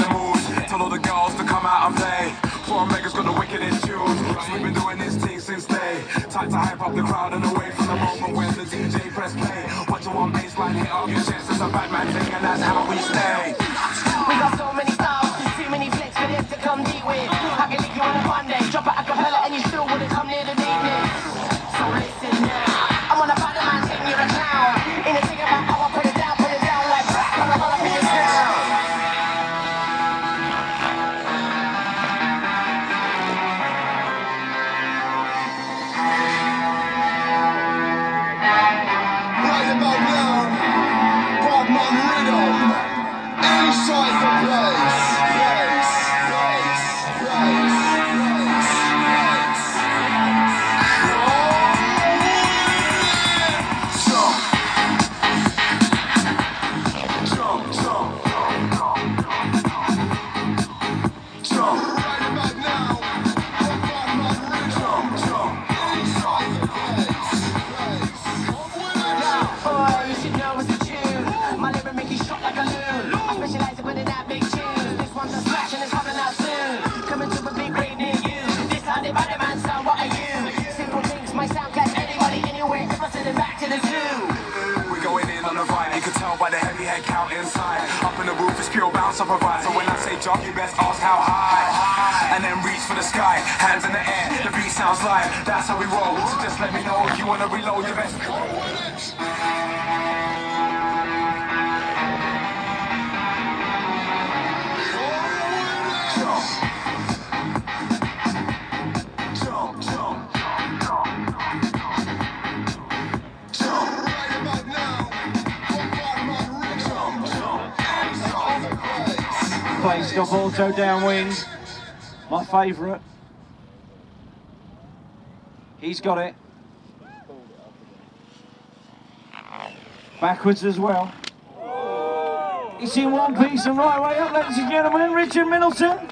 With the moves. Tell all the girls to come out and play. Four Mega's got the wickedest tunes. We've been doing this thing since day. Time to hype up the crowd and away from the moment when the DJ press play. Watch your one baseline hit up your chest. It's a Batman thing and that's how we stay. Inside. Up in the roof, it's pure bounce I provide. So when I say jump, you best ask how high. And then reach for the sky, hands in the air. The beat sounds live. That's how we roll. So just let me know if you wanna reload your best. Place. Auto downwind. My favourite. He's got it. Backwards as well. It's in one piece and right way up, ladies and gentlemen. Richard Middleton.